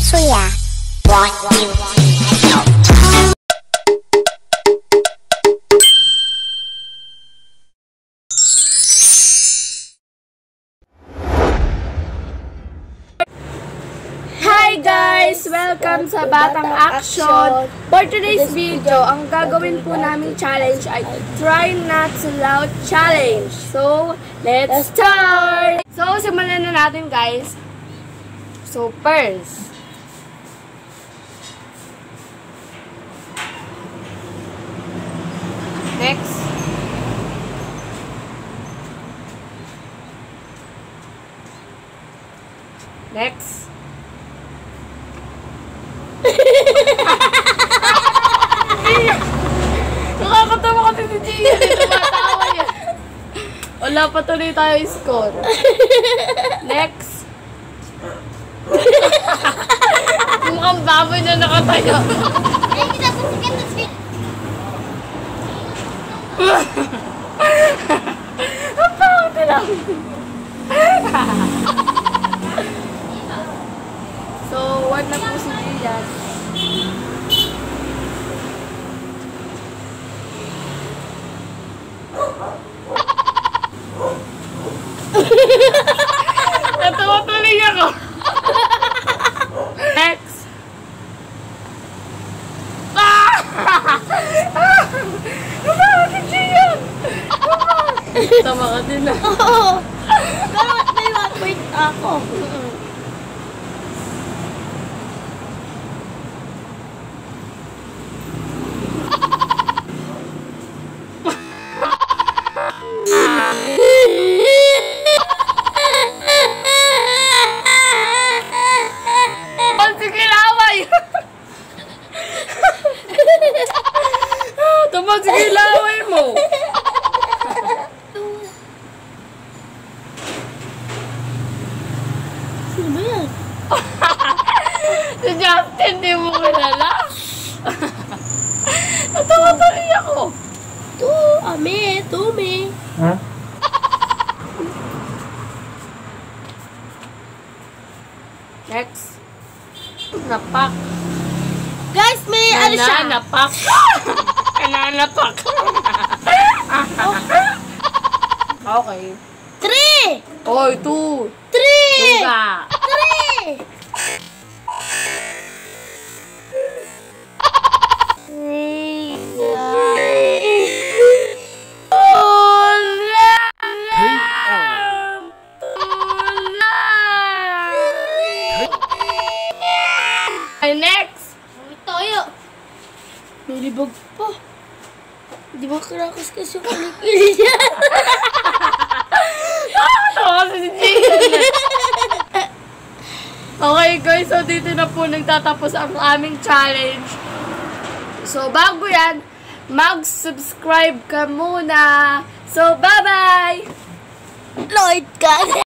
Suya. One, two, let's go. Hi guys! Welcome sa Batang Action! For today's video, ang gagawin po namin challenge ay Try Not to Loud Challenge. So, let's start! So, simulan na natin guys. So, first, next, next, Nakakatawa kasi si Gia. Tumatawa niya. Wala pa tuloy tayo score. Next. Mukhang baboy na nakatayo. Ay, kita po Ang pangit lang. so, one na po si Gian. Natawa tuloy ako. Next. Ah! Natawa si Gian. Tama ka din na. Oo. Pero may one point ako. Oh, laway! Tama, sige, laway mo. Sino ba yan? Si Justin, di mo kilala. Natawa tuloy ako. Tu, ame, tumi. Next. Napak. Guys, may ano siya? Nananapak. Nananapak. okay. Three! Oy, two. Three! Tuga. Ay, next! May toyo. May libog pa. Di ba karakas-kas yung kilikili niya? Ako kasi si Jane. Okay guys, so dito na po nagtatapos ang aming challenge. So bago yan, mag-subscribe ka muna. So bye-bye! Lloyd ka.